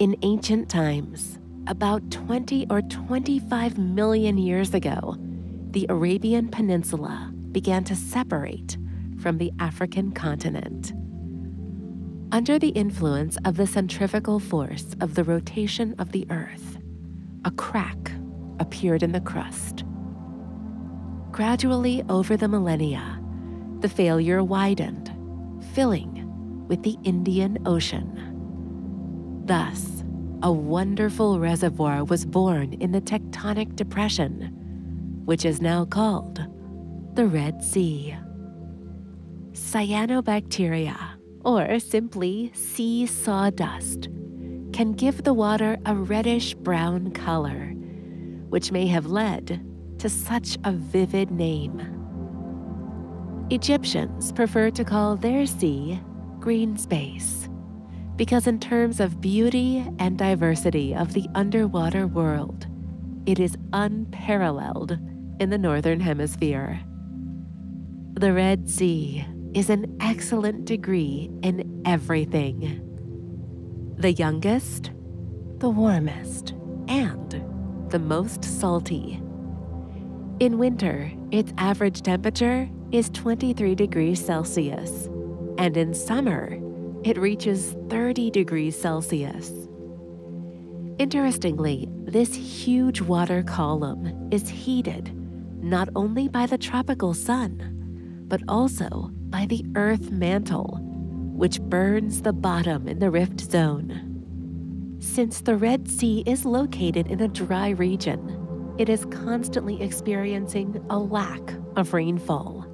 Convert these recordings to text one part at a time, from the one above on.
In ancient times, about 20 or 25 million years ago, the Arabian Peninsula began to separate from the African continent. Under the influence of the centrifugal force of the rotation of the Earth, a crack appeared in the crust. Gradually over the millennia, the failure widened, filling with the Indian Ocean. Thus, a wonderful reservoir was born in the tectonic depression, which is now called the Red Sea. Cyanobacteria, or simply sea sawdust, can give the water a reddish brown color, which may have led to such a vivid name. Egyptians prefer to call their sea green space because, in terms of beauty and diversity of the underwater world, it is unparalleled in the Northern Hemisphere. The Red Sea is an excellent degree in everything the youngest, the warmest, and the most salty. In winter, its average temperature is 23 degrees Celsius, and in summer, it reaches 30 degrees Celsius. Interestingly, this huge water column is heated not only by the tropical sun, but also by the Earth mantle, which burns the bottom in the rift zone. Since the Red Sea is located in a dry region, it is constantly experiencing a lack of rainfall.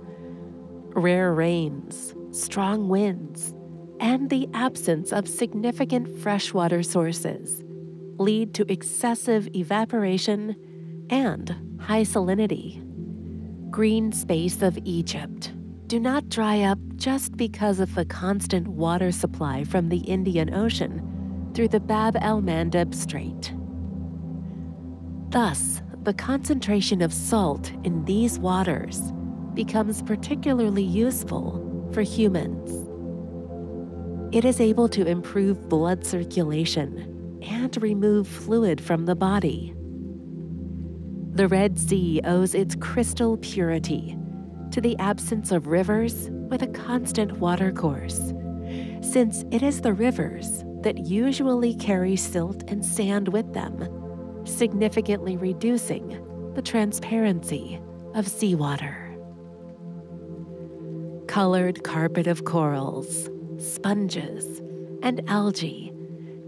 Rare rains, strong winds, and the absence of significant freshwater sources lead to excessive evaporation and high salinity. Green space of Egypt do not dry up just because of the constant water supply from the Indian Ocean through the Bab el Mandeb Strait. Thus, the concentration of salt in these waters becomes particularly useful for humans. It is able to improve blood circulation and remove fluid from the body. The Red Sea owes its crystal purity to the absence of rivers with a constant watercourse, since it is the rivers that usually carry silt and sand with them, significantly reducing the transparency of seawater. Colored carpet of corals, sponges, and algae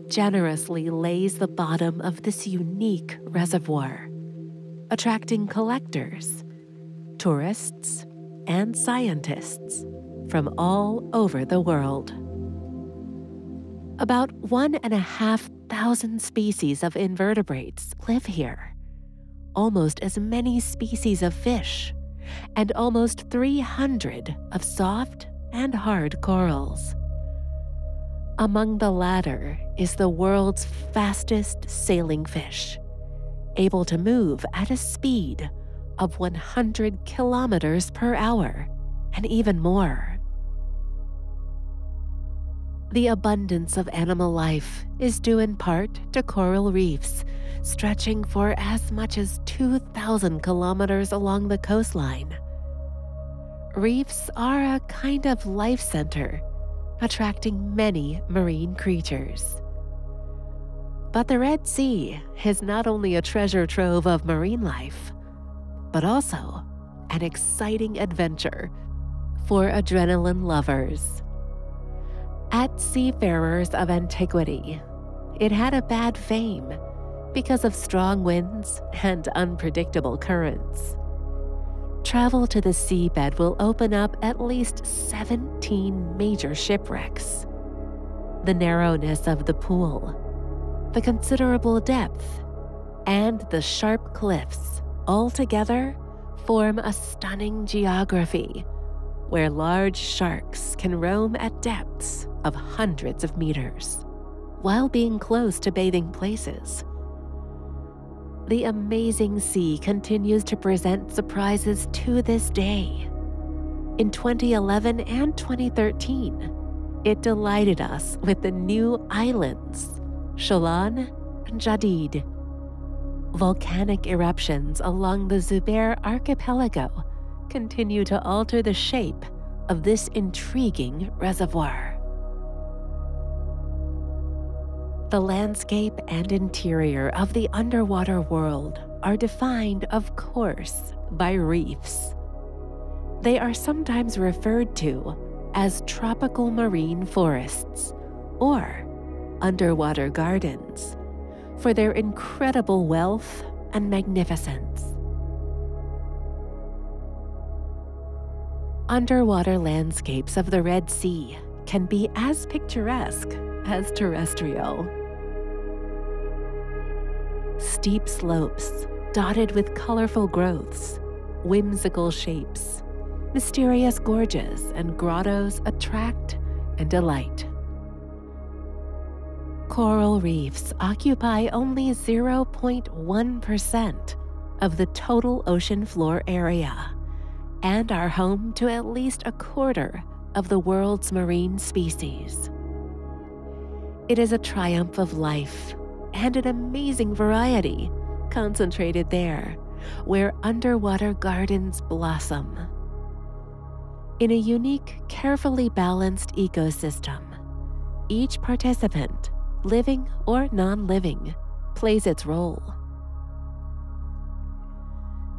generously lays the bottom of this unique reservoir, attracting collectors, tourists, and scientists from all over the world. About one and a half thousand species of invertebrates live here, almost as many species of fish, and almost 300 of soft and hard corals. Among the latter is the world's fastest sailing fish, able to move at a speed of 100 kilometers per hour and even more. The abundance of animal life is due in part to coral reefs stretching for as much as 2,000 kilometers along the coastline. Reefs are a kind of life center attracting many marine creatures. But the Red Sea is not only a treasure trove of marine life, but also an exciting adventure for adrenaline lovers. At seafarers of antiquity, it had a bad fame because of strong winds and unpredictable currents travel to the seabed will open up at least 17 major shipwrecks. The narrowness of the pool, the considerable depth, and the sharp cliffs altogether form a stunning geography where large sharks can roam at depths of hundreds of meters while being close to bathing places the amazing sea continues to present surprises to this day. In 2011 and 2013, it delighted us with the new islands, Sholan, and Jadid. Volcanic eruptions along the Zubair archipelago continue to alter the shape of this intriguing reservoir. The landscape and interior of the underwater world are defined, of course, by reefs. They are sometimes referred to as tropical marine forests or underwater gardens for their incredible wealth and magnificence. Underwater landscapes of the Red Sea can be as picturesque as terrestrial. Steep slopes, dotted with colorful growths, whimsical shapes, mysterious gorges, and grottos attract and delight. Coral reefs occupy only 0.1% of the total ocean floor area and are home to at least a quarter of the world's marine species. It is a triumph of life and an amazing variety concentrated there, where underwater gardens blossom. In a unique, carefully balanced ecosystem, each participant, living or non living, plays its role.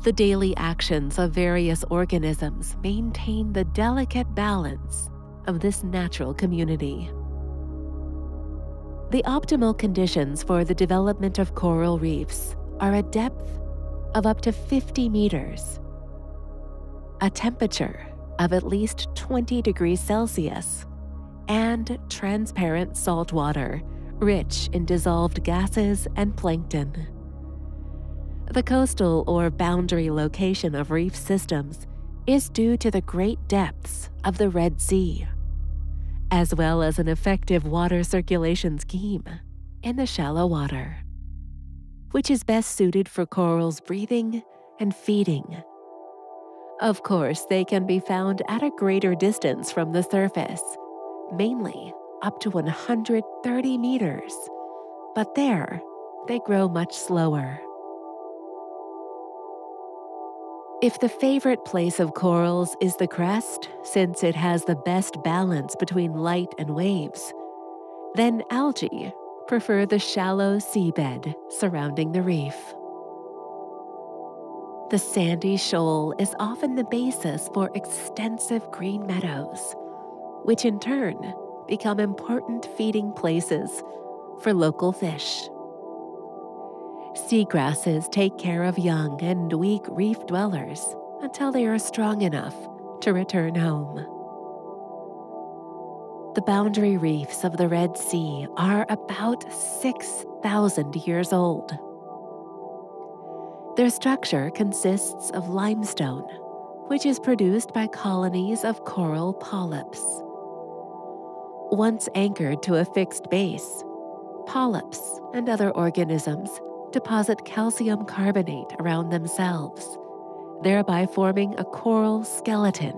The daily actions of various organisms maintain the delicate balance of this natural community. The optimal conditions for the development of coral reefs are a depth of up to 50 meters, a temperature of at least 20 degrees Celsius, and transparent salt water rich in dissolved gases and plankton. The coastal or boundary location of reef systems is due to the great depths of the Red Sea, as well as an effective water circulation scheme in the shallow water which is best suited for corals breathing and feeding. Of course, they can be found at a greater distance from the surface, mainly up to 130 meters, but there they grow much slower. If the favorite place of corals is the crest, since it has the best balance between light and waves, then algae prefer the shallow seabed surrounding the reef. The sandy shoal is often the basis for extensive green meadows, which in turn become important feeding places for local fish. Seagrasses take care of young and weak reef dwellers until they are strong enough to return home. The boundary reefs of the Red Sea are about 6,000 years old. Their structure consists of limestone, which is produced by colonies of coral polyps. Once anchored to a fixed base, polyps and other organisms deposit calcium carbonate around themselves, thereby forming a coral skeleton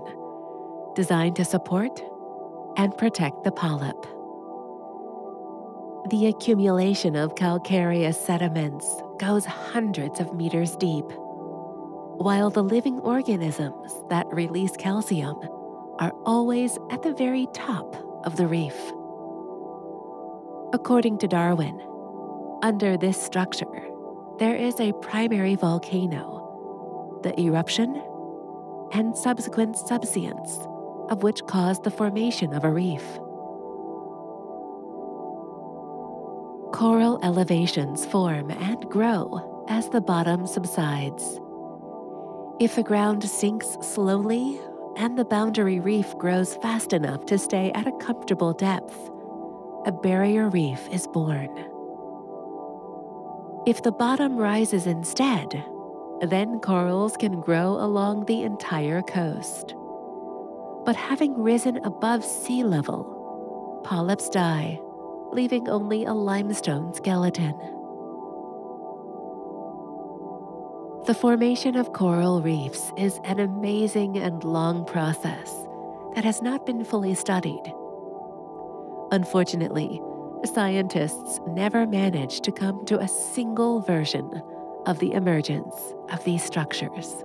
designed to support and protect the polyp. The accumulation of calcareous sediments goes hundreds of meters deep, while the living organisms that release calcium are always at the very top of the reef. According to Darwin, under this structure, there is a primary volcano, the eruption, and subsequent subsidence of which caused the formation of a reef. Coral elevations form and grow as the bottom subsides. If the ground sinks slowly and the boundary reef grows fast enough to stay at a comfortable depth, a barrier reef is born. If the bottom rises instead, then corals can grow along the entire coast but having risen above sea level, polyps die, leaving only a limestone skeleton. The formation of coral reefs is an amazing and long process that has not been fully studied. Unfortunately, scientists never managed to come to a single version of the emergence of these structures.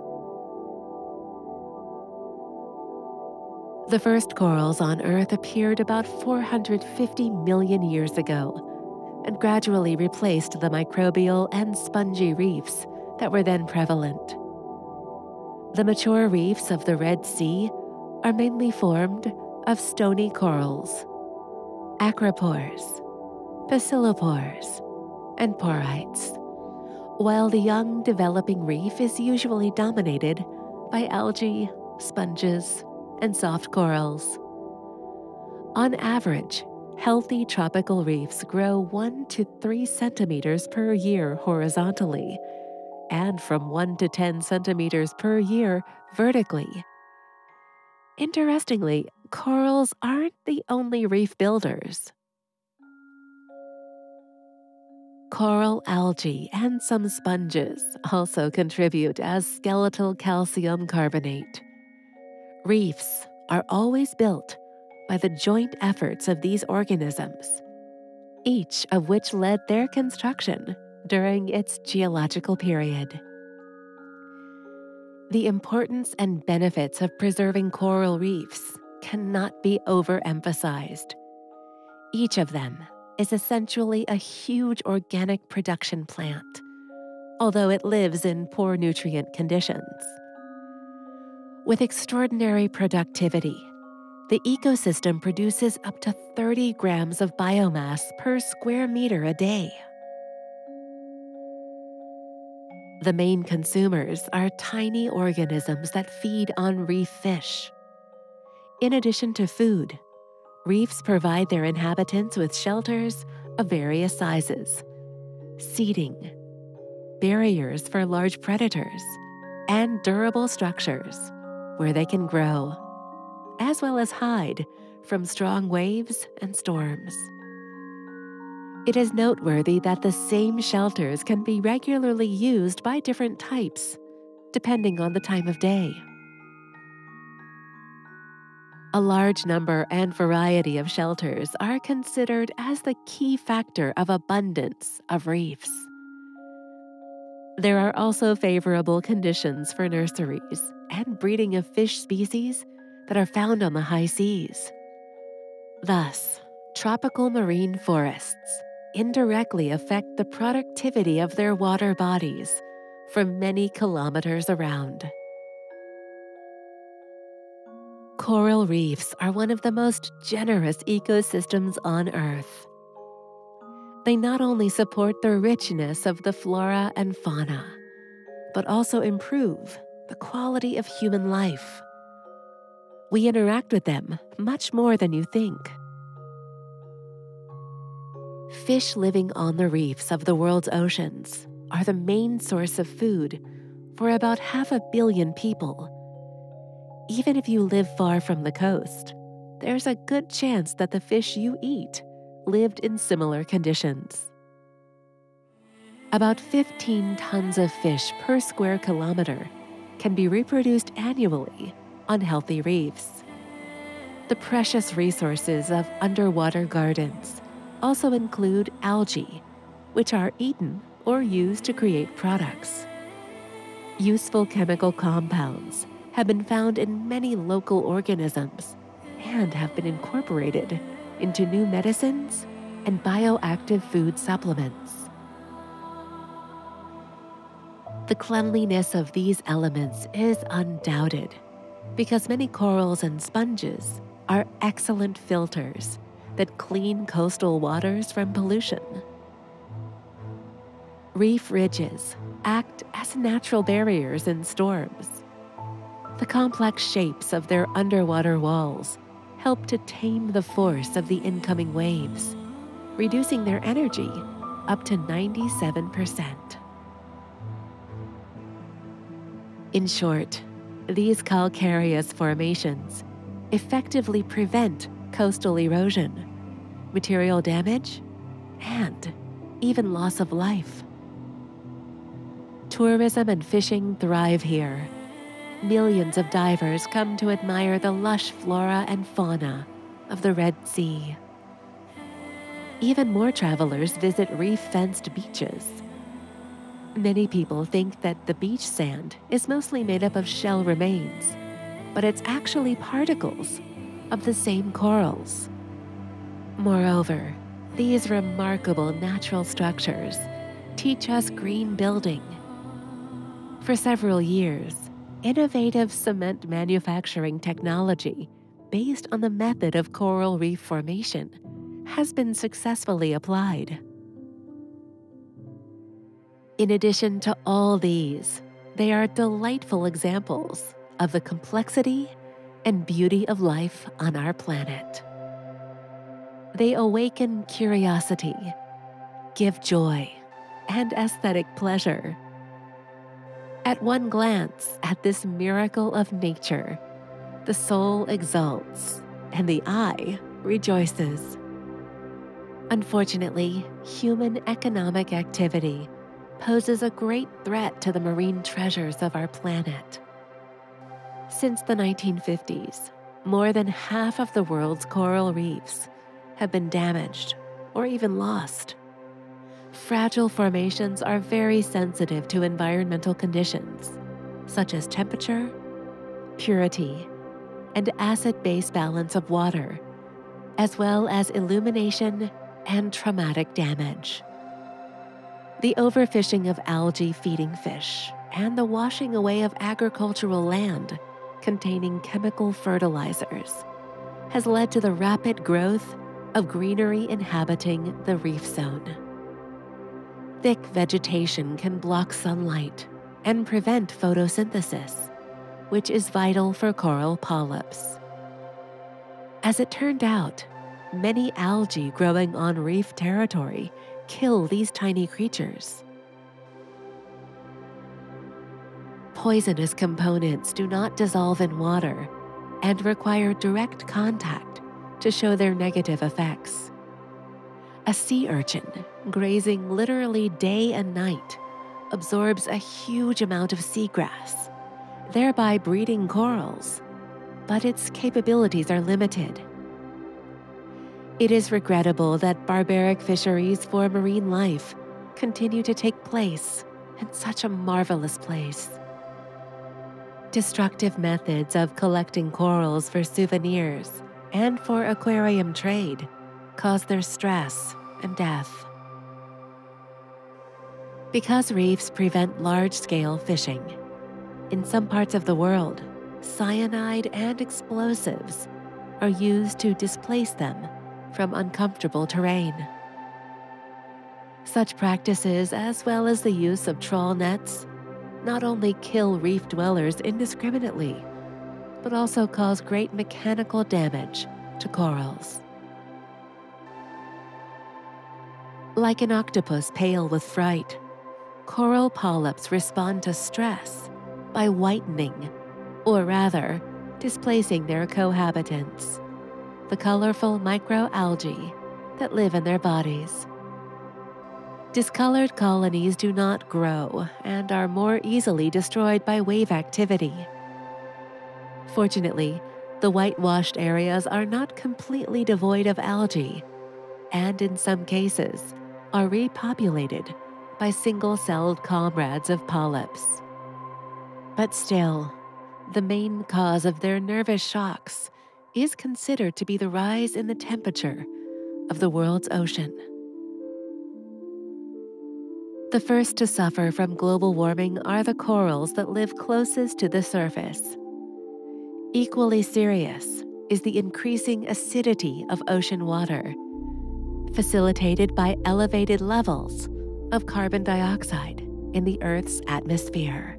The first corals on Earth appeared about 450 million years ago and gradually replaced the microbial and spongy reefs that were then prevalent. The mature reefs of the Red Sea are mainly formed of stony corals, acropores, pocillopores, and porites, while the young developing reef is usually dominated by algae, sponges, and soft corals. On average, healthy tropical reefs grow 1 to 3 centimeters per year horizontally and from 1 to 10 centimeters per year vertically. Interestingly, corals aren't the only reef builders. Coral algae and some sponges also contribute as skeletal calcium carbonate. Reefs are always built by the joint efforts of these organisms, each of which led their construction during its geological period. The importance and benefits of preserving coral reefs cannot be overemphasized. Each of them is essentially a huge organic production plant, although it lives in poor nutrient conditions. With extraordinary productivity, the ecosystem produces up to 30 grams of biomass per square meter a day. The main consumers are tiny organisms that feed on reef fish. In addition to food, reefs provide their inhabitants with shelters of various sizes, seating, barriers for large predators, and durable structures where they can grow, as well as hide from strong waves and storms. It is noteworthy that the same shelters can be regularly used by different types, depending on the time of day. A large number and variety of shelters are considered as the key factor of abundance of reefs. There are also favorable conditions for nurseries and breeding of fish species that are found on the high seas. Thus, tropical marine forests indirectly affect the productivity of their water bodies for many kilometers around. Coral reefs are one of the most generous ecosystems on Earth. They not only support the richness of the flora and fauna, but also improve the quality of human life. We interact with them much more than you think. Fish living on the reefs of the world's oceans are the main source of food for about half a billion people. Even if you live far from the coast, there's a good chance that the fish you eat lived in similar conditions. About 15 tons of fish per square kilometer can be reproduced annually on healthy reefs. The precious resources of underwater gardens also include algae, which are eaten or used to create products. Useful chemical compounds have been found in many local organisms and have been incorporated into new medicines and bioactive food supplements. The cleanliness of these elements is undoubted because many corals and sponges are excellent filters that clean coastal waters from pollution. Reef ridges act as natural barriers in storms. The complex shapes of their underwater walls help to tame the force of the incoming waves, reducing their energy up to 97%. In short, these calcareous formations effectively prevent coastal erosion, material damage, and even loss of life. Tourism and fishing thrive here millions of divers come to admire the lush flora and fauna of the Red Sea. even more travelers visit reef fenced beaches. Many people think that the beach sand is mostly made up of shell remains, but it's actually particles of the same corals. Moreover, these remarkable natural structures teach us green building. For several years, innovative cement manufacturing technology based on the method of coral reef formation has been successfully applied. In addition to all these, they are delightful examples of the complexity and beauty of life on our planet. They awaken curiosity, give joy, and aesthetic pleasure. At one glance at this miracle of nature, the soul exults and the eye rejoices. Unfortunately, human economic activity poses a great threat to the marine treasures of our planet. Since the 1950s, more than half of the world's coral reefs have been damaged or even lost. Fragile formations are very sensitive to environmental conditions, such as temperature, purity, and acid base balance of water, as well as illumination and traumatic damage. The overfishing of algae feeding fish and the washing away of agricultural land containing chemical fertilizers has led to the rapid growth of greenery inhabiting the reef zone. Thick vegetation can block sunlight and prevent photosynthesis, which is vital for coral polyps. As it turned out, many algae growing on reef territory kill these tiny creatures. Poisonous components do not dissolve in water and require direct contact to show their negative effects. A sea urchin, grazing literally day and night, absorbs a huge amount of seagrass, thereby breeding corals, but its capabilities are limited. It is regrettable that barbaric fisheries for marine life continue to take place in such a marvelous place. Destructive methods of collecting corals for souvenirs and for aquarium trade cause their stress and death. Because reefs prevent large scale fishing, in some parts of the world, cyanide and explosives are used to displace them from uncomfortable terrain. Such practices, as well as the use of trawl nets, not only kill reef dwellers indiscriminately, but also cause great mechanical damage to corals. Like an octopus pale with fright, coral polyps respond to stress by whitening, or rather, displacing their cohabitants, the colorful microalgae that live in their bodies. Discolored colonies do not grow and are more easily destroyed by wave activity. Fortunately, the whitewashed areas are not completely devoid of algae, and in some cases, are repopulated by single celled comrades of polyps. But still, the main cause of their nervous shocks is considered to be the rise in the temperature of the world's ocean. The first to suffer from global warming are the corals that live closest to the surface. Equally serious is the increasing acidity of ocean water, facilitated by elevated levels of carbon dioxide in the Earth's atmosphere.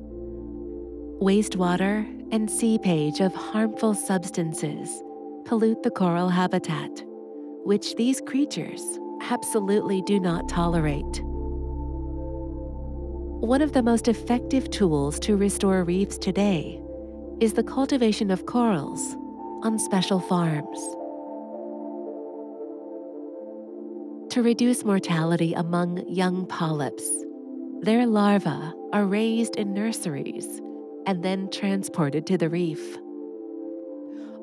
Wastewater and seepage of harmful substances pollute the coral habitat, which these creatures absolutely do not tolerate. One of the most effective tools to restore reefs today is the cultivation of corals on special farms. To reduce mortality among young polyps, their larvae are raised in nurseries and then transported to the reef.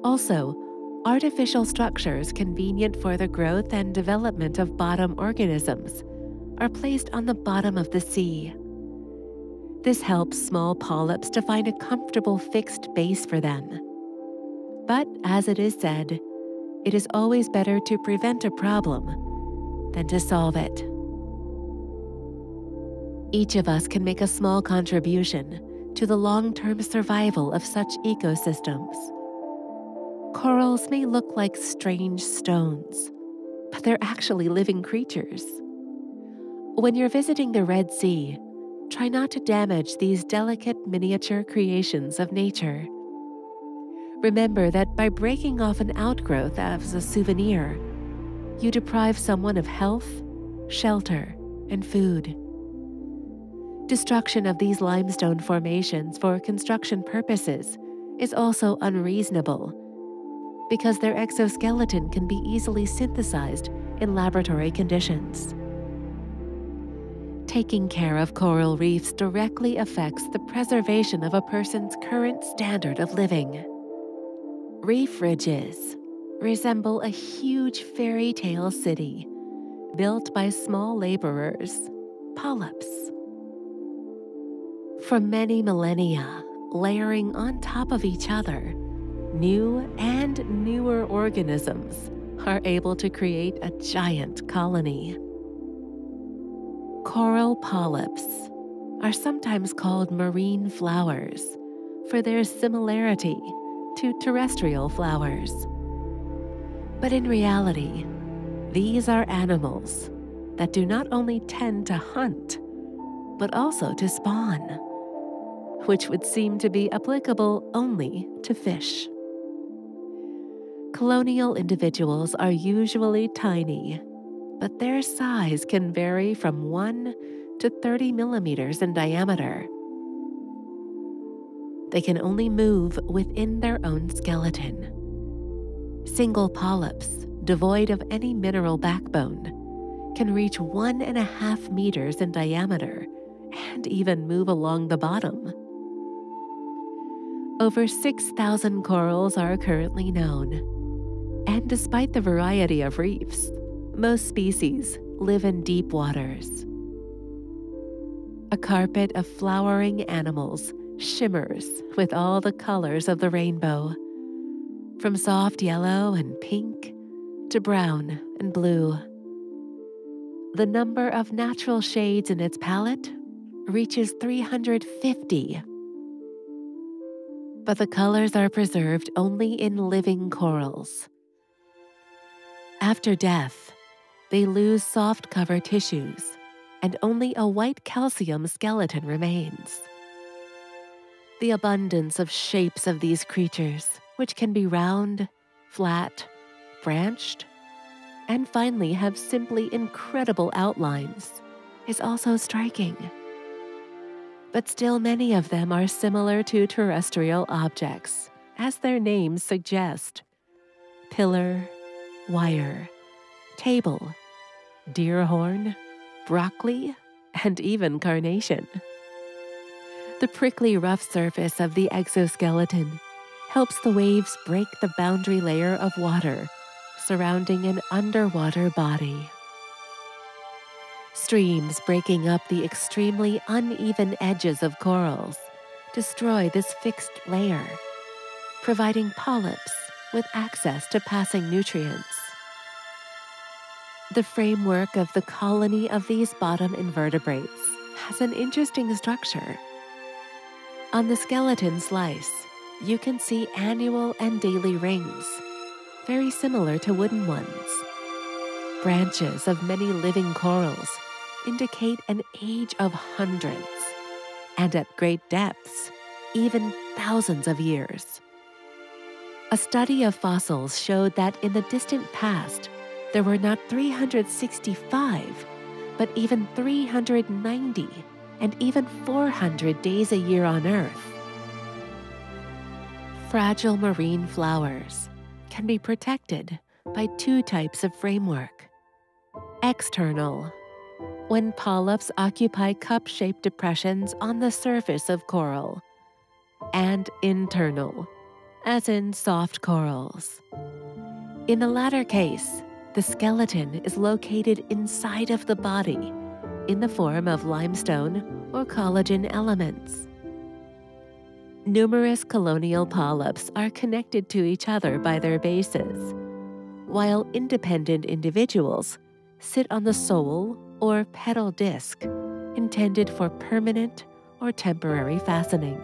Also, artificial structures convenient for the growth and development of bottom organisms are placed on the bottom of the sea. This helps small polyps to find a comfortable fixed base for them. But as it is said, it is always better to prevent a problem than to solve it. Each of us can make a small contribution to the long term survival of such ecosystems. Corals may look like strange stones, but they're actually living creatures. When you're visiting the Red Sea, try not to damage these delicate miniature creations of nature. Remember that by breaking off an outgrowth as a souvenir, you deprive someone of health, shelter, and food. Destruction of these limestone formations for construction purposes is also unreasonable because their exoskeleton can be easily synthesized in laboratory conditions. Taking care of coral reefs directly affects the preservation of a person's current standard of living. Reef ridges resemble a huge fairy tale city built by small laborers, polyps. For many millennia, layering on top of each other, new and newer organisms are able to create a giant colony. Coral polyps are sometimes called marine flowers for their similarity to terrestrial flowers. But in reality, these are animals that do not only tend to hunt, but also to spawn, which would seem to be applicable only to fish. Colonial individuals are usually tiny, but their size can vary from 1 to 30 millimeters in diameter. They can only move within their own skeleton. Single polyps, devoid of any mineral backbone, can reach one and a half meters in diameter and even move along the bottom. Over 6,000 corals are currently known, and despite the variety of reefs, most species live in deep waters. A carpet of flowering animals shimmers with all the colors of the rainbow, from soft yellow and pink to brown and blue. The number of natural shades in its palette reaches 350. But the colors are preserved only in living corals. After death, they lose soft cover tissues, and only a white calcium skeleton remains. The abundance of shapes of these creatures, which can be round, flat, branched, and finally have simply incredible outlines, is also striking. But still, many of them are similar to terrestrial objects, as their names suggest pillar, wire, table, deer horn, broccoli, and even carnation. The prickly rough surface of the exoskeleton helps the waves break the boundary layer of water surrounding an underwater body. Streams breaking up the extremely uneven edges of corals destroy this fixed layer, providing polyps with access to passing nutrients. The framework of the colony of these bottom invertebrates has an interesting structure. On the skeleton slice, you can see annual and daily rings, very similar to wooden ones. Branches of many living corals indicate an age of hundreds, and at great depths, even thousands of years. A study of fossils showed that in the distant past, there were not 365, but even 390 and even 400 days a year on Earth. Fragile marine flowers can be protected by two types of framework. External, when polyps occupy cup shaped depressions on the surface of coral, and internal, as in soft corals In the latter case, the skeleton is located inside of the body in the form of limestone or collagen elements. Numerous colonial polyps are connected to each other by their bases, while independent individuals sit on the sole or petal disc intended for permanent or temporary fastening.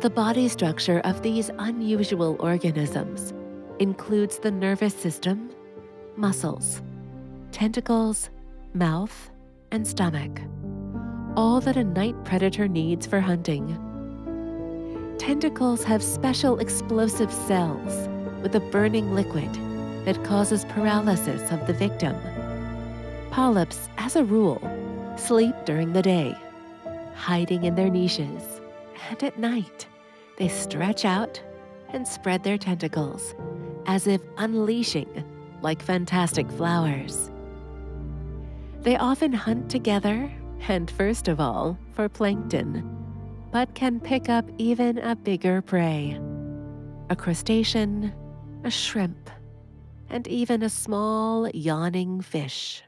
The body structure of these unusual organisms includes the nervous system, muscles, tentacles, mouth, and stomach, all that a night predator needs for hunting. Tentacles have special explosive cells with a burning liquid that causes paralysis of the victim. Polyps, as a rule, sleep during the day, hiding in their niches, and at night, they stretch out and spread their tentacles as if unleashing like fantastic flowers. They often hunt together, and first of all, for plankton, but can pick up even a bigger prey a crustacean, a shrimp, and even a small yawning fish.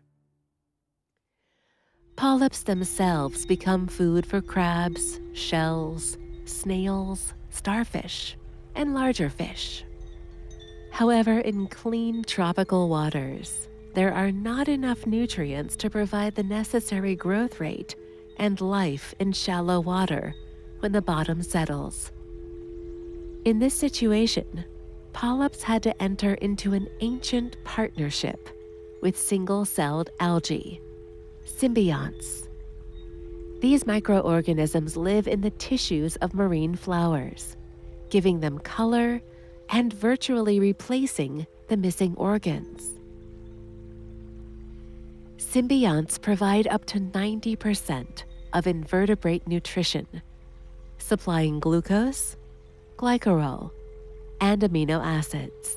Polyps themselves become food for crabs, shells, snails, starfish, and larger fish. However, in clean tropical waters, there are not enough nutrients to provide the necessary growth rate and life in shallow water when the bottom settles. In this situation, polyps had to enter into an ancient partnership with single celled algae symbionts. These microorganisms live in the tissues of marine flowers, giving them color and virtually replacing the missing organs. Symbionts provide up to 90% of invertebrate nutrition, supplying glucose, glycerol, and amino acids.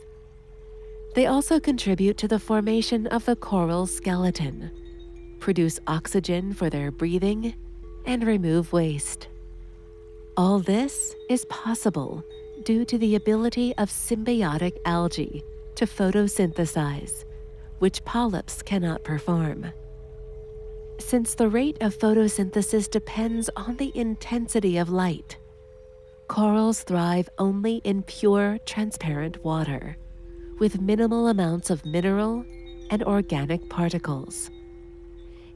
They also contribute to the formation of the coral skeleton produce oxygen for their breathing, and remove waste. All this is possible due to the ability of symbiotic algae to photosynthesize, which polyps cannot perform. Since the rate of photosynthesis depends on the intensity of light, corals thrive only in pure, transparent water, with minimal amounts of mineral and organic particles.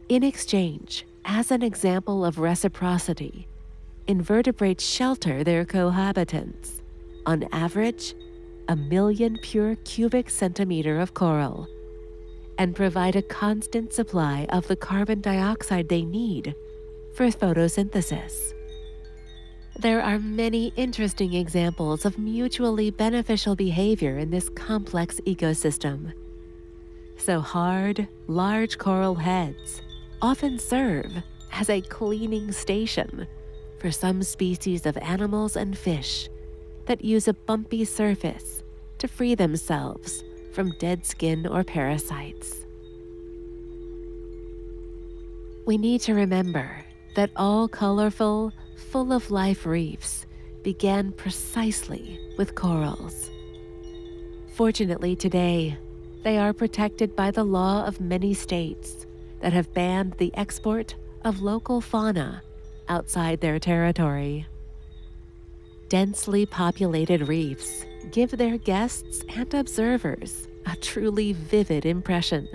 In exchange, as an example of reciprocity, invertebrates shelter their cohabitants, on average, a million pure cubic centimeter of coral, and provide a constant supply of the carbon dioxide they need for photosynthesis. There are many interesting examples of mutually beneficial behavior in this complex ecosystem. So, hard, large coral heads often serve as a cleaning station for some species of animals and fish that use a bumpy surface to free themselves from dead skin or parasites. We need to remember that all colorful, full of life reefs began precisely with corals. Fortunately, today, they are protected by the law of many states that have banned the export of local fauna outside their territory. Densely populated reefs give their guests and observers a truly vivid impression.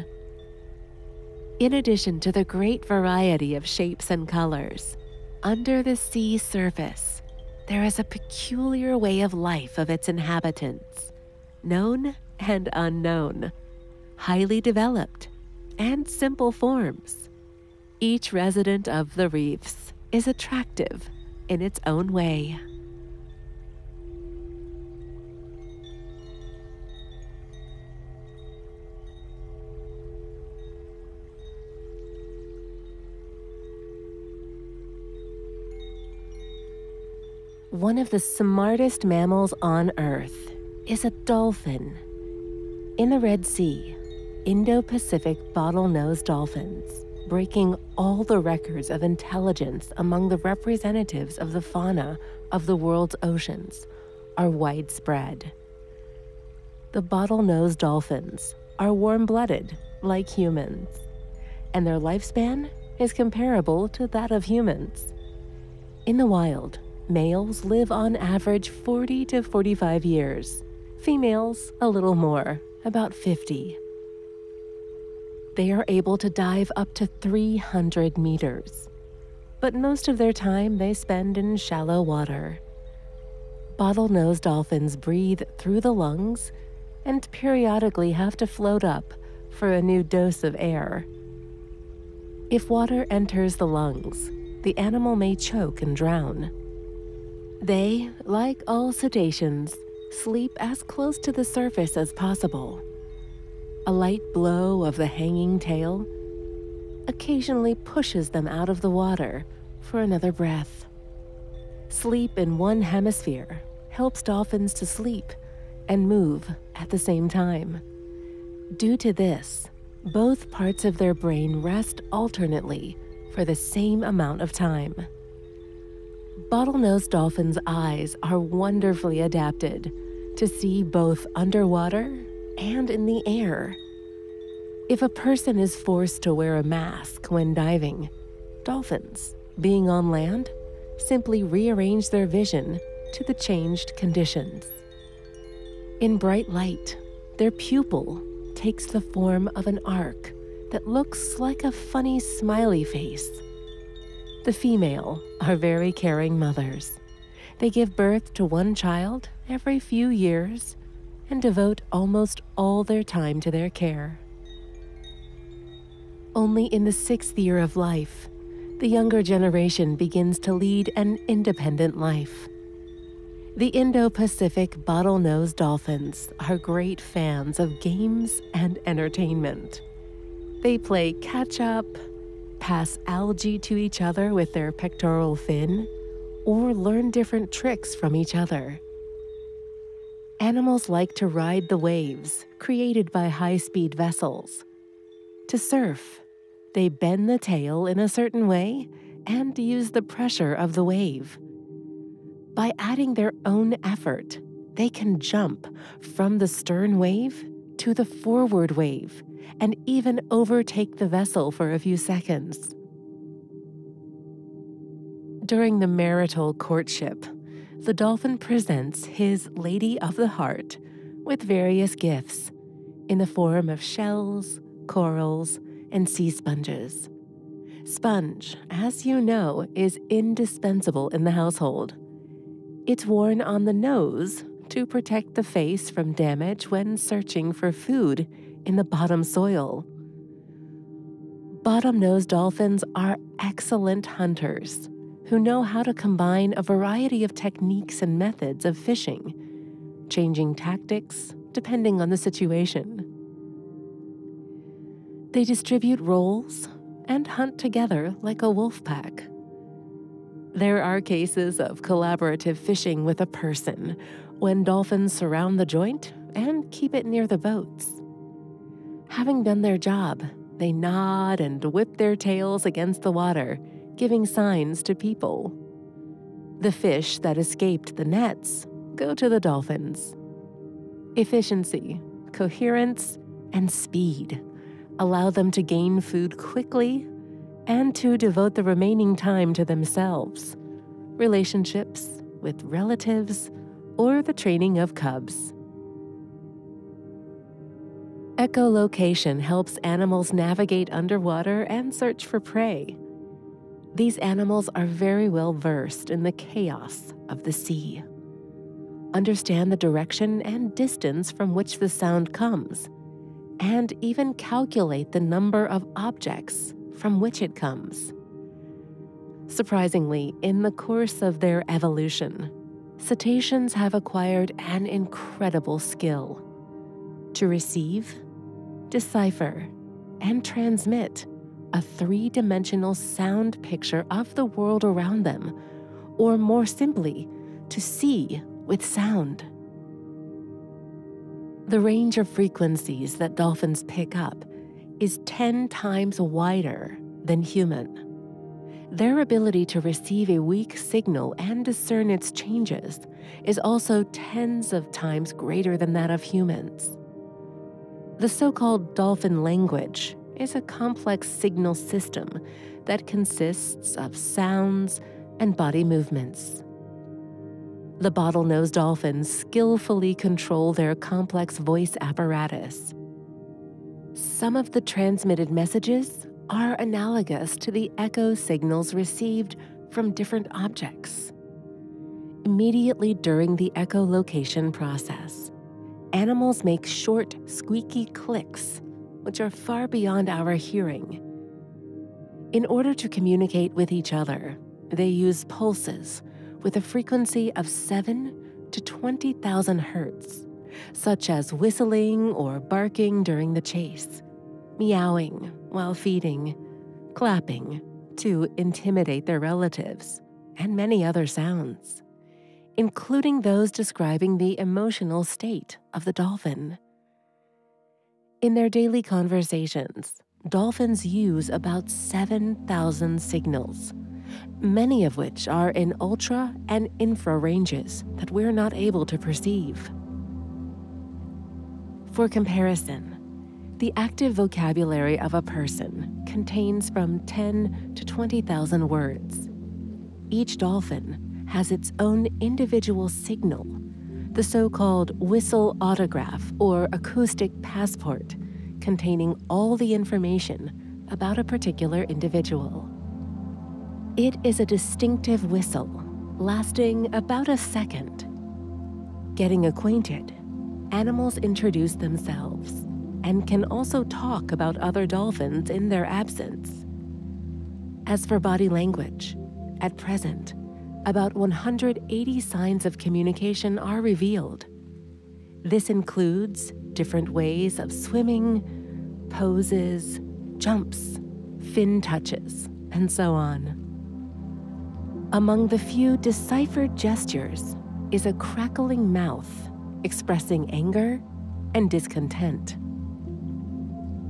In addition to the great variety of shapes and colors, under the sea surface, there is a peculiar way of life of its inhabitants, known and unknown, highly developed and simple forms. Each resident of the reefs is attractive in its own way. One of the smartest mammals on Earth is a dolphin. In the Red Sea, Indo Pacific bottlenose dolphins, breaking all the records of intelligence among the representatives of the fauna of the world's oceans, are widespread. The bottlenose dolphins are warm blooded, like humans, and their lifespan is comparable to that of humans. In the wild, males live on average 40 to 45 years, females a little more, about 50. They are able to dive up to 300 meters, but most of their time they spend in shallow water. Bottlenose dolphins breathe through the lungs and periodically have to float up for a new dose of air. If water enters the lungs, the animal may choke and drown. They, like all cetaceans, sleep as close to the surface as possible. A light blow of the hanging tail occasionally pushes them out of the water for another breath. Sleep in one hemisphere helps dolphins to sleep and move at the same time. Due to this, both parts of their brain rest alternately for the same amount of time. Bottlenose dolphins' eyes are wonderfully adapted to see both underwater and in the air. If a person is forced to wear a mask when diving, dolphins, being on land, simply rearrange their vision to the changed conditions. In bright light, their pupil takes the form of an arc that looks like a funny smiley face. The female are very caring mothers. They give birth to one child every few years and devote almost all their time to their care. Only in the sixth year of life, the younger generation begins to lead an independent life. The Indo Pacific bottlenose dolphins are great fans of games and entertainment. They play catch up, pass algae to each other with their pectoral fin, or learn different tricks from each other. Animals like to ride the waves created by high speed vessels. To surf, they bend the tail in a certain way and use the pressure of the wave. By adding their own effort, they can jump from the stern wave to the forward wave and even overtake the vessel for a few seconds. During the marital courtship, the dolphin presents his lady of the heart with various gifts in the form of shells, corals, and sea sponges. Sponge, as you know, is indispensable in the household it's worn on the nose to protect the face from damage when searching for food in the bottom soil. Bottlenose dolphins are excellent hunters who know how to combine a variety of techniques and methods of fishing, changing tactics depending on the situation. They distribute roles and hunt together like a wolf pack. There are cases of collaborative fishing with a person when dolphins surround the joint and keep it near the boats. Having done their job, they nod and whip their tails against the water, giving signs to people. The fish that escaped the nets go to the dolphins. Efficiency, coherence, and speed allow them to gain food quickly and to devote the remaining time to themselves, relationships with relatives, or the training of cubs. Echolocation helps animals navigate underwater and search for prey. These animals are very well versed in the chaos of the sea. Understand the direction and distance from which the sound comes, and even calculate the number of objects from which it comes. Surprisingly, in the course of their evolution, cetaceans have acquired an incredible skill to receive, decipher, and transmit a three dimensional sound picture of the world around them, or more simply, to see with sound. The range of frequencies that dolphins pick up is 10 times wider than human. their ability to receive a weak signal and discern its changes is also tens of times greater than that of humans. The so called dolphin language is a complex signal system that consists of sounds and body movements. The bottlenose dolphins skillfully control their complex voice apparatus. Some of the transmitted messages are analogous to the echo signals received from different objects. Immediately during the echolocation process, animals make short, squeaky clicks, which are far beyond our hearing. In order to communicate with each other, they use pulses with a frequency of 7 to 20,000 hertz, such as whistling or barking during the chase meowing while feeding, clapping to intimidate their relatives, and many other sounds, including those describing the emotional state of the dolphin. In their daily conversations, dolphins use about 7,000 signals, many of which are in ultra and infra ranges that we're not able to perceive. For comparison, the active vocabulary of a person contains from 10 to 20,000 words. Each dolphin has its own individual signal, the so called whistle autograph or acoustic passport, containing all the information about a particular individual. It is a distinctive whistle, lasting about a second. Getting acquainted, animals introduce themselves and can also talk about other dolphins in their absence. As for body language, at present, about 180 signs of communication are revealed. This includes different ways of swimming, poses, jumps, fin touches, and so on. Among the few deciphered gestures is a crackling mouth expressing anger and discontent.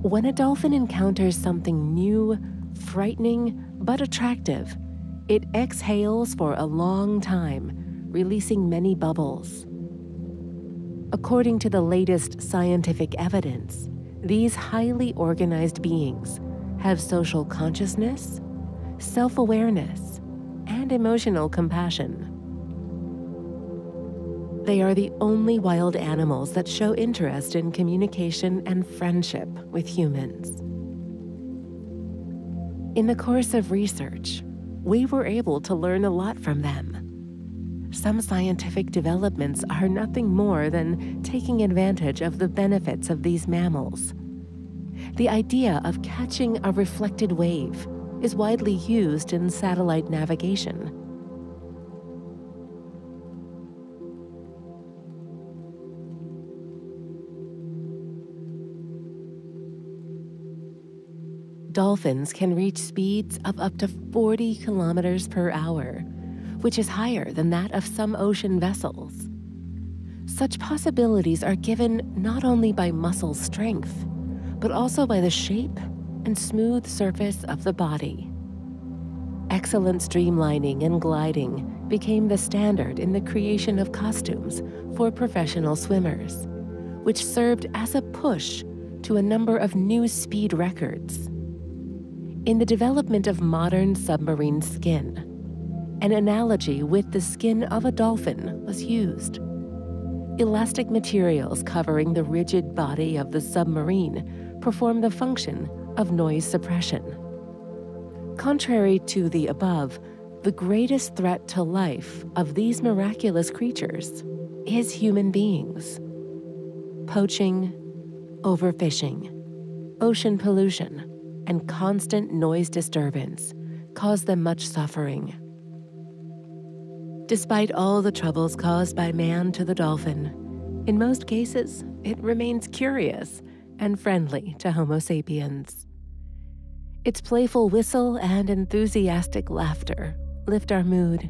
When a dolphin encounters something new, frightening, but attractive, it exhales for a long time, releasing many bubbles. According to the latest scientific evidence, these highly organized beings have social consciousness, self awareness, and emotional compassion. They are the only wild animals that show interest in communication and friendship with humans. In the course of research, we were able to learn a lot from them. Some scientific developments are nothing more than taking advantage of the benefits of these mammals. The idea of catching a reflected wave is widely used in satellite navigation dolphins can reach speeds of up to 40 kilometers per hour, which is higher than that of some ocean vessels. Such possibilities are given not only by muscle strength, but also by the shape and smooth surface of the body. Excellent streamlining and gliding became the standard in the creation of costumes for professional swimmers, which served as a push to a number of new speed records. In the development of modern submarine skin, an analogy with the skin of a dolphin was used. Elastic materials covering the rigid body of the submarine perform the function of noise suppression. Contrary to the above, the greatest threat to life of these miraculous creatures is human beings. Poaching, overfishing, ocean pollution, and constant noise disturbance cause them much suffering. Despite all the troubles caused by man to the dolphin, in most cases, it remains curious and friendly to Homo sapiens. Its playful whistle and enthusiastic laughter lift our mood,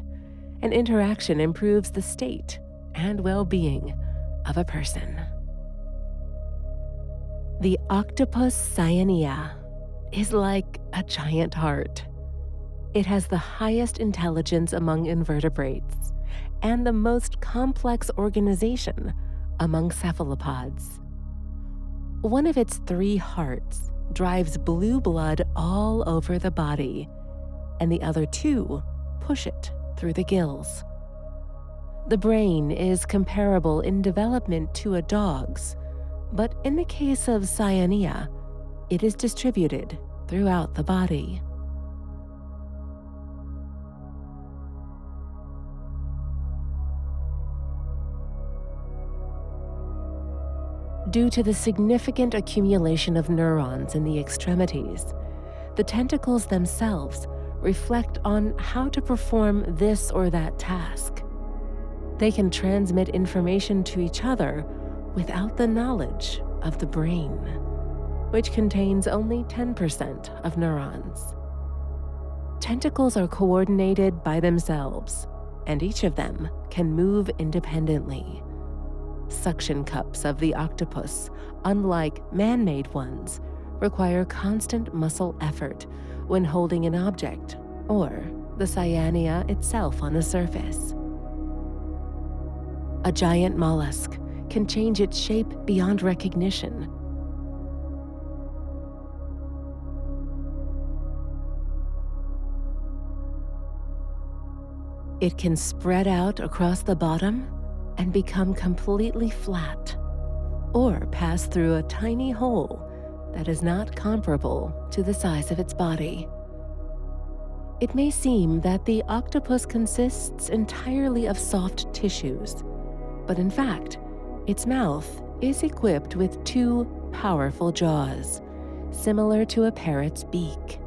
and interaction improves the state and well being of a person. The octopus cyanea is like a giant heart. It has the highest intelligence among invertebrates and the most complex organization among cephalopods. One of its three hearts drives blue blood all over the body, and the other two push it through the gills. The brain is comparable in development to a dog's, but in the case of Cyanea, it is distributed throughout the body. Due to the significant accumulation of neurons in the extremities, the tentacles themselves reflect on how to perform this or that task. They can transmit information to each other without the knowledge of the brain, which contains only 10% of neurons. Tentacles are coordinated by themselves, and each of them can move independently suction cups of the octopus, unlike man made ones, require constant muscle effort when holding an object or the cyanea itself on the surface. A giant mollusk can change its shape beyond recognition. It can spread out across the bottom and become completely flat, or pass through a tiny hole that is not comparable to the size of its body. It may seem that the octopus consists entirely of soft tissues, but in fact, its mouth is equipped with two powerful jaws, similar to a parrot's beak,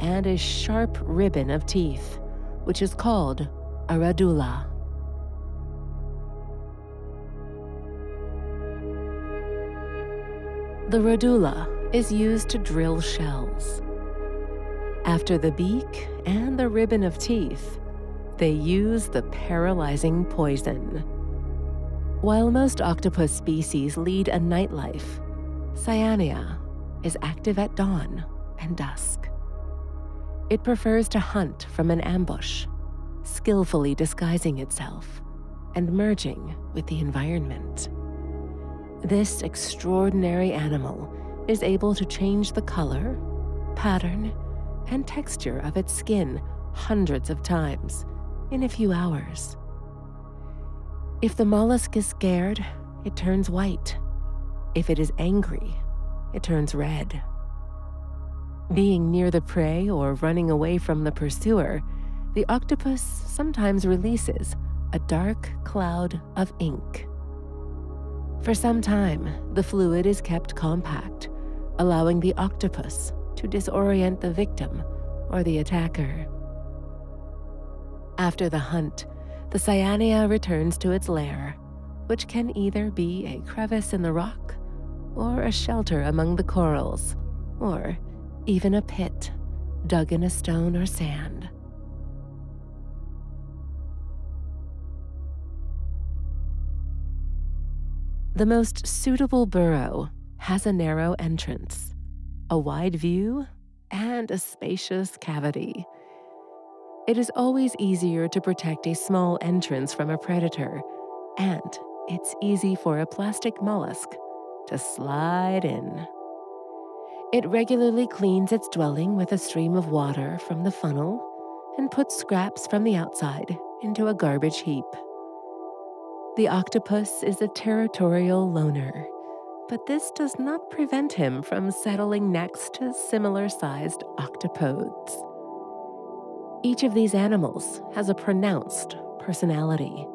and a sharp ribbon of teeth, which is called a radula. The radula is used to drill shells. After the beak and the ribbon of teeth, they use the paralyzing poison. While most octopus species lead a nightlife, Cyanea is active at dawn and dusk. It prefers to hunt from an ambush, skillfully disguising itself and merging with the environment. This extraordinary animal is able to change the color, pattern, and texture of its skin hundreds of times in a few hours. If the mollusk is scared, it turns white. If it is angry, it turns red. Being near the prey or running away from the pursuer, the octopus sometimes releases a dark cloud of ink. For some time, the fluid is kept compact, allowing the octopus to disorient the victim or the attacker. After the hunt, the cyanea returns to its lair, which can either be a crevice in the rock, or a shelter among the corals, or even a pit dug in a stone or sand. The most suitable burrow has a narrow entrance, a wide view, and a spacious cavity. It is always easier to protect a small entrance from a predator, and it's easy for a plastic mollusk to slide in. It regularly cleans its dwelling with a stream of water from the funnel and puts scraps from the outside into a garbage heap. The octopus is a territorial loner, but this does not prevent him from settling next to similar sized octopodes. Each of these animals has a pronounced personality,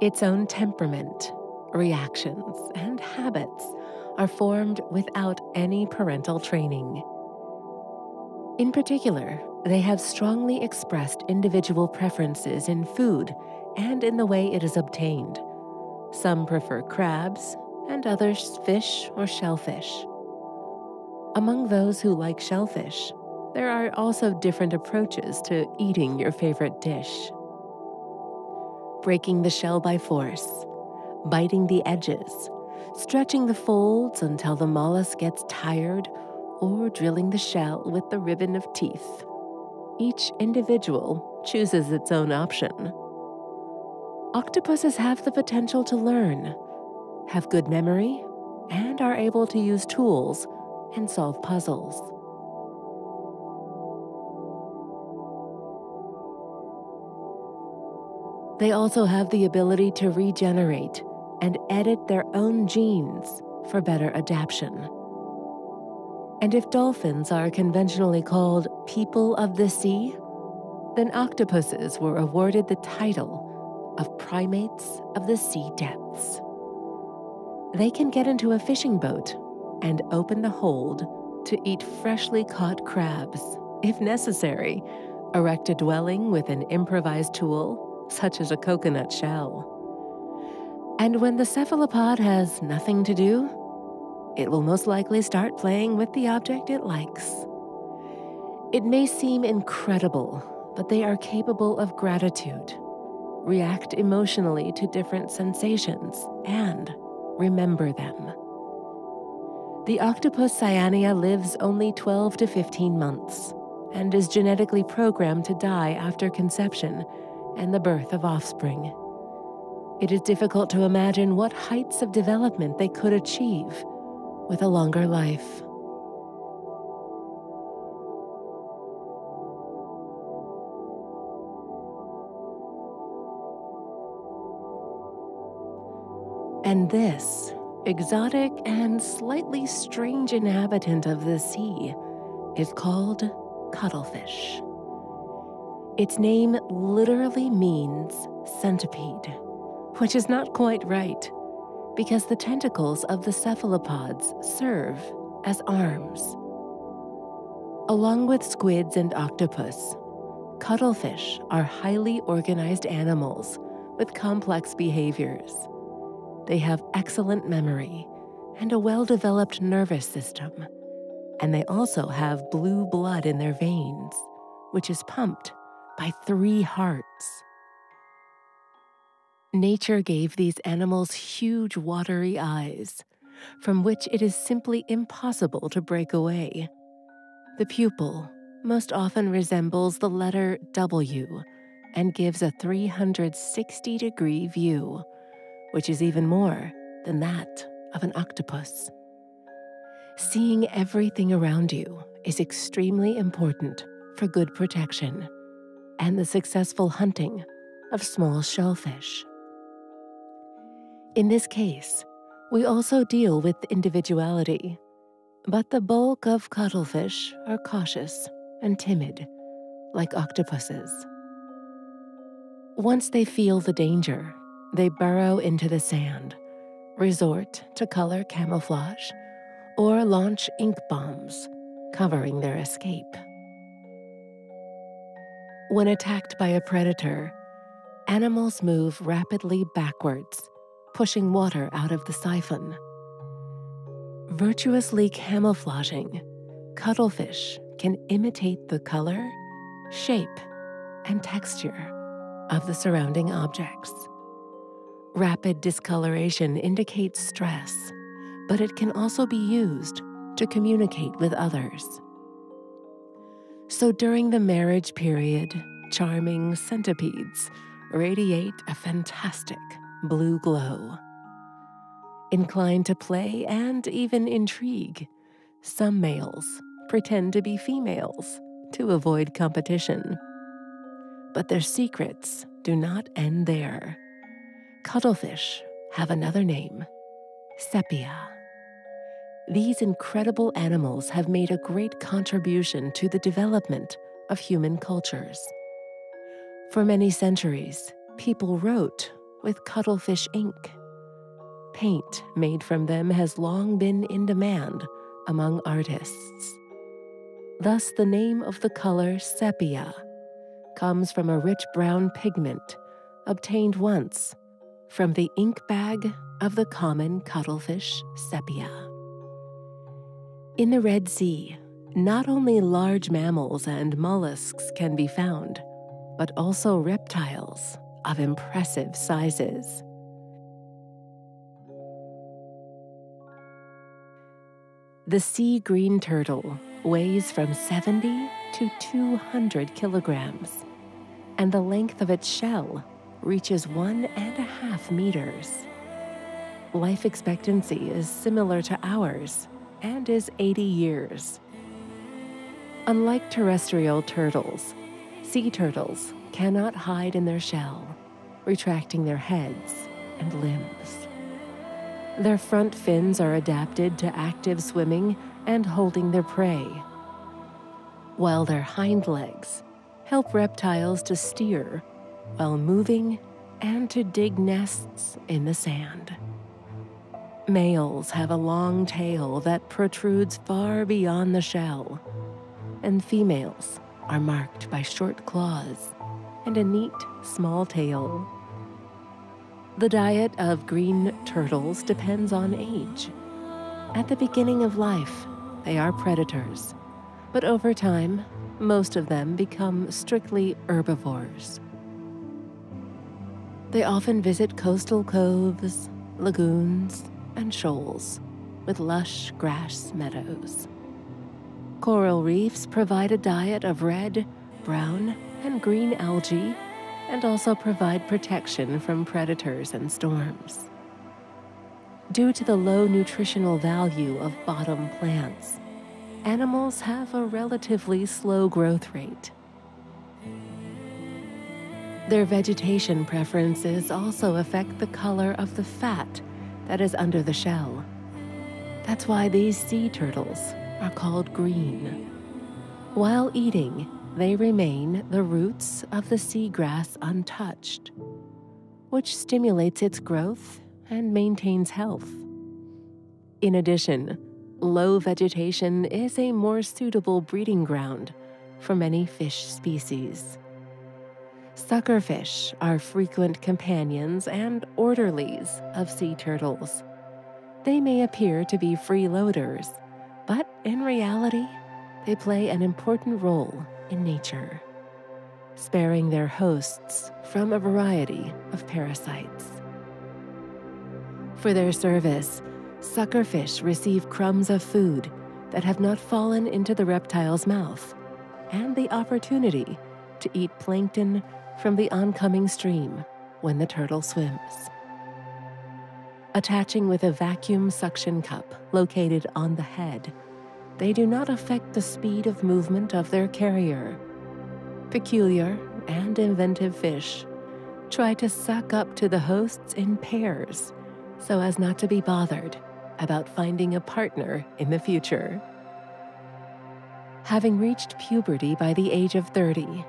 its own temperament, reactions, and habits are formed without any parental training. In particular, they have strongly expressed individual preferences in food and in the way it is obtained. Some prefer crabs, and others fish or shellfish. Among those who like shellfish, there are also different approaches to eating your favorite dish. Breaking the shell by force, biting the edges, stretching the folds until the mollusk gets tired, or drilling the shell with the ribbon of teeth. each individual chooses its own option. Octopuses have the potential to learn, have good memory, and are able to use tools and solve puzzles. They also have the ability to regenerate and edit their own genes for better adaptation. And if dolphins are conventionally called people of the sea, then octopuses were awarded the title of primates of the sea depths. They can get into a fishing boat and open the hold to eat freshly caught crabs, if necessary, erect a dwelling with an improvised tool such as a coconut shell. And when the cephalopod has nothing to do, it will most likely start playing with the object it likes. It may seem incredible, but they are capable of gratitude, react emotionally to different sensations, and remember them. The octopus cyanea lives only 12 to 15 months and is genetically programmed to die after conception and the birth of offspring. It is difficult to imagine what heights of development they could achieve with a longer life. And this exotic and slightly strange inhabitant of the sea is called cuttlefish. Its name literally means centipede, which is not quite right, because the tentacles of the cephalopods serve as arms. Along with squids and octopus, cuttlefish are highly organized animals with complex behaviors. They have excellent memory and a well developed nervous system, and they also have blue blood in their veins, which is pumped by three hearts. Nature gave these animals huge watery eyes, from which it is simply impossible to break away. The pupil most often resembles the letter W and gives a 360 degree view, which is even more than that of an octopus. Seeing everything around you is extremely important for good protection and the successful hunting of small shellfish. In this case, we also deal with individuality, but the bulk of cuttlefish are cautious and timid, like octopuses. Once they feel the danger, they burrow into the sand, resort to color camouflage, or launch ink bombs, covering their escape. When attacked by a predator, animals move rapidly backwards, pushing water out of the siphon. Virtuously camouflaging, cuttlefish can imitate the color, shape, and texture of the surrounding objects. Rapid discoloration indicates stress, but it can also be used to communicate with others. So during the marriage period, charming centipedes radiate a fantastic blue glow. Inclined to play and even intrigue, some males pretend to be females to avoid competition. But their secrets do not end there. Cuttlefish have another name sepia. These incredible animals have made a great contribution to the development of human cultures. For many centuries, people wrote with cuttlefish ink. Paint made from them has long been in demand among artists. Thus, the name of the color sepia comes from a rich brown pigment obtained once from the ink bag of the common cuttlefish sepia. In the Red Sea, not only large mammals and mollusks can be found, but also reptiles of impressive sizes. The sea green turtle weighs from 70 to 200 kilograms, and the length of its shell reaches one and a half meters. Life expectancy is similar to ours and is 80 years. Unlike terrestrial turtles, sea turtles cannot hide in their shell, retracting their heads and limbs. Their front fins are adapted to active swimming and holding their prey, while their hind legs help reptiles to steer while moving and to dig nests in the sand. Males have a long tail that protrudes far beyond the shell, and females are marked by short claws and a neat small tail. The diet of green turtles depends on age. At the beginning of life, they are predators, but over time, most of them become strictly herbivores. They often visit coastal coves, lagoons, and shoals with lush grass meadows. Coral reefs provide a diet of red, brown, and green algae and also provide protection from predators and storms. Due to the low nutritional value of bottom plants, animals have a relatively slow growth rate. Their vegetation preferences also affect the color of the fat that is under the shell. That's why these sea turtles are called green. While eating, they remain the roots of the seagrass untouched, which stimulates its growth and maintains health. In addition, low vegetation is a more suitable breeding ground for many fish species. Suckerfish are frequent companions and orderlies of sea turtles. They may appear to be freeloaders, but in reality, they play an important role in nature, sparing their hosts from a variety of parasites. For their service, suckerfish receive crumbs of food that have not fallen into the reptile's mouth and the opportunity to eat plankton from the oncoming stream when the turtle swims. Attaching with a vacuum suction cup located on the head, they do not affect the speed of movement of their carrier. Peculiar and inventive fish try to suck up to the hosts in pairs so as not to be bothered about finding a partner in the future. Having reached puberty by the age of 30,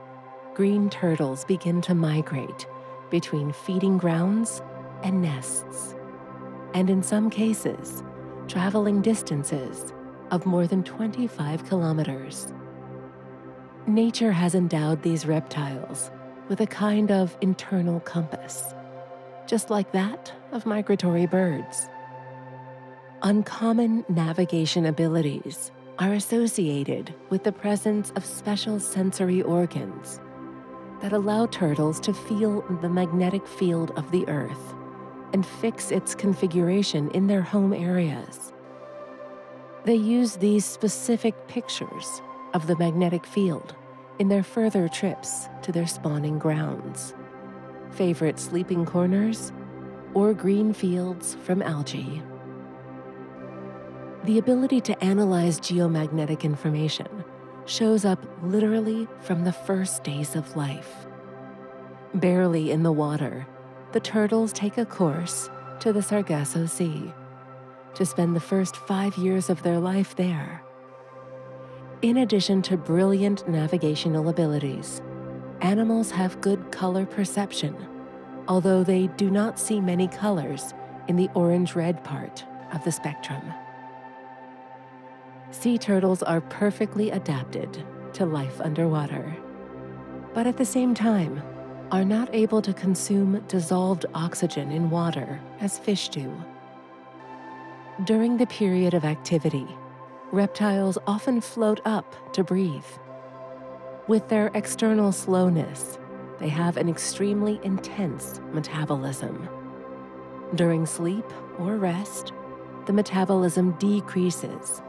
green turtles begin to migrate between feeding grounds and nests, and in some cases, traveling distances of more than 25 kilometers. Nature has endowed these reptiles with a kind of internal compass, just like that of migratory birds. Uncommon navigation abilities are associated with the presence of special sensory organs that allow turtles to feel the magnetic field of the Earth and fix its configuration in their home areas. They use these specific pictures of the magnetic field in their further trips to their spawning grounds, favorite sleeping corners, or green fields from algae. The ability to analyze geomagnetic information shows up literally from the first days of life. Barely in the water, the turtles take a course to the Sargasso Sea to spend the first five years of their life there. In addition to brilliant navigational abilities, animals have good color perception, although they do not see many colors in the orange red part of the spectrum. Sea turtles are perfectly adapted to life underwater, but at the same time, are not able to consume dissolved oxygen in water as fish do. During the period of activity, reptiles often float up to breathe. With their external slowness, they have an extremely intense metabolism. During sleep or rest, the metabolism decreases,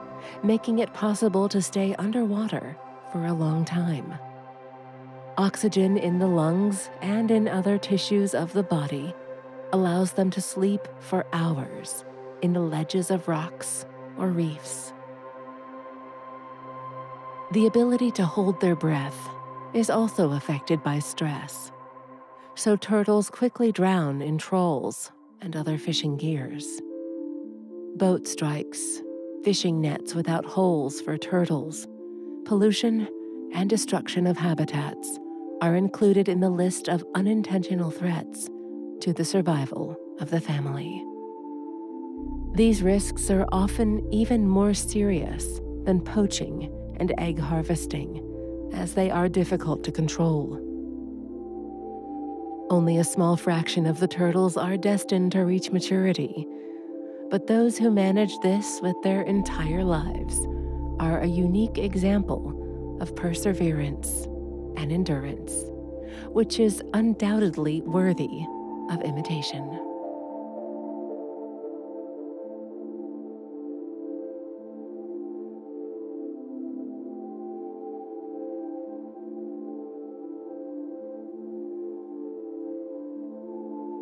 making it possible to stay underwater for a long time. Oxygen in the lungs and in other tissues of the body allows them to sleep for hours in the ledges of rocks or reefs. The ability to hold their breath is also affected by stress, so turtles quickly drown in trawls and other fishing gears. Boat strikes, fishing nets without holes for turtles, pollution, and destruction of habitats are included in the list of unintentional threats to the survival of the family. These risks are often even more serious than poaching and egg harvesting, as they are difficult to control. Only a small fraction of the turtles are destined to reach maturity, but those who manage this with their entire lives are a unique example of perseverance and endurance, which is undoubtedly worthy of imitation.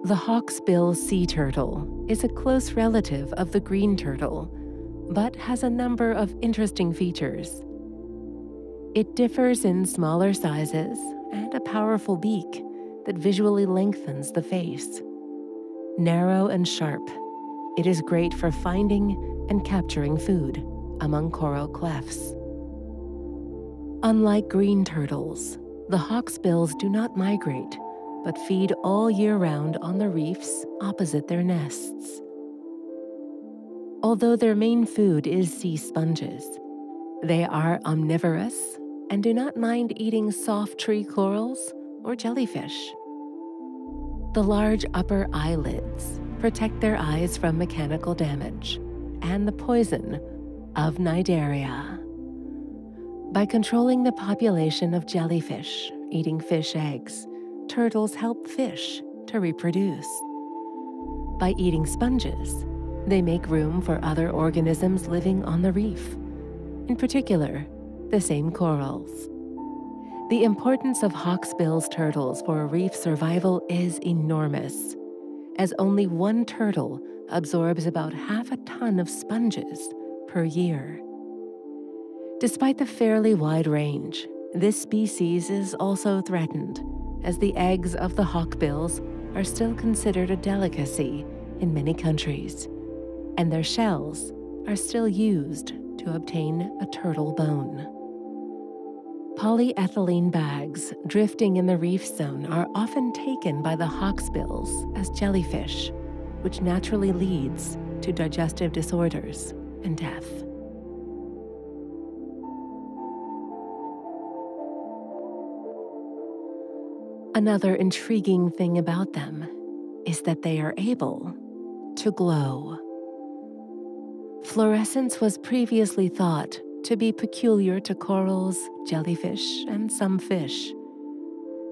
The hawksbill sea turtle is a close relative of the green turtle, but has a number of interesting features. It differs in smaller sizes and a powerful beak that visually lengthens the face. Narrow and sharp, it is great for finding and capturing food among coral clefts. Unlike green turtles, the hawksbills do not migrate but feed all year round on the reefs opposite their nests. Although their main food is sea sponges, they are omnivorous and do not mind eating soft tree corals or jellyfish. The large upper eyelids protect their eyes from mechanical damage and the poison of cnidaria. By controlling the population of jellyfish eating fish eggs, turtles help fish to reproduce. By eating sponges, they make room for other organisms living on the reef, in particular, the same corals. The importance of hawksbill's turtles for reef survival is enormous, as only one turtle absorbs about half a ton of sponges per year. Despite the fairly wide range, this species is also threatened as the eggs of the hawkbills are still considered a delicacy in many countries, and their shells are still used to obtain a turtle bone. Polyethylene bags drifting in the reef zone are often taken by the hawksbills as jellyfish, which naturally leads to digestive disorders and death. Another intriguing thing about them is that they are able to glow. Fluorescence was previously thought to be peculiar to corals, jellyfish, and some fish.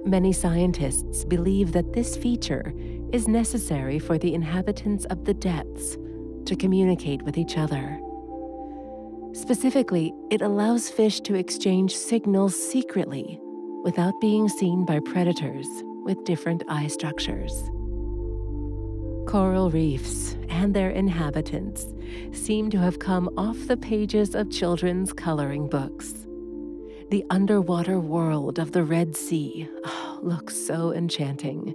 Many scientists believe that this feature is necessary for the inhabitants of the depths to communicate with each other. Specifically, it allows fish to exchange signals secretly without being seen by predators with different eye structures. Coral reefs and their inhabitants seem to have come off the pages of children's coloring books. The underwater world of the Red Sea oh, looks so enchanting.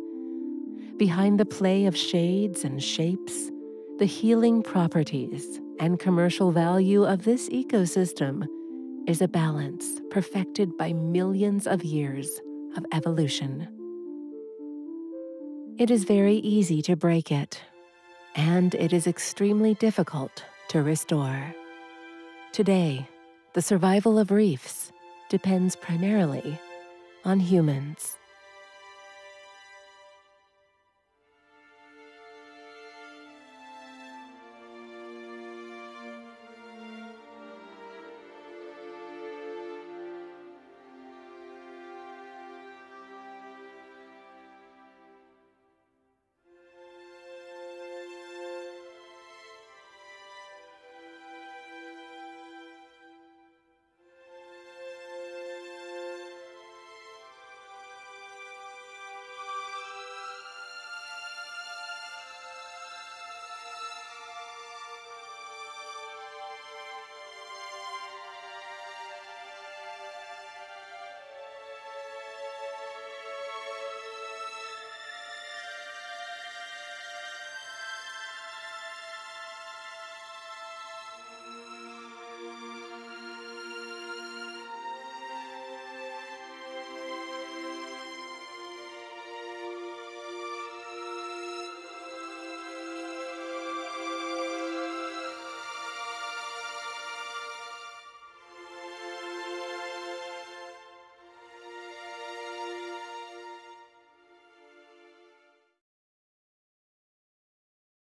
Behind the play of shades and shapes, the healing properties and commercial value of this ecosystem is a balance perfected by millions of years of evolution. It is very easy to break it, and it is extremely difficult to restore. Today, the survival of reefs depends primarily on humans.